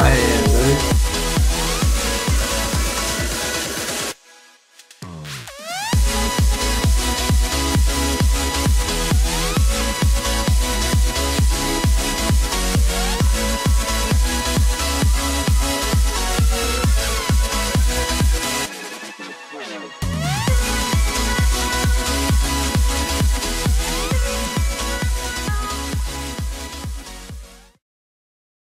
dying, dude.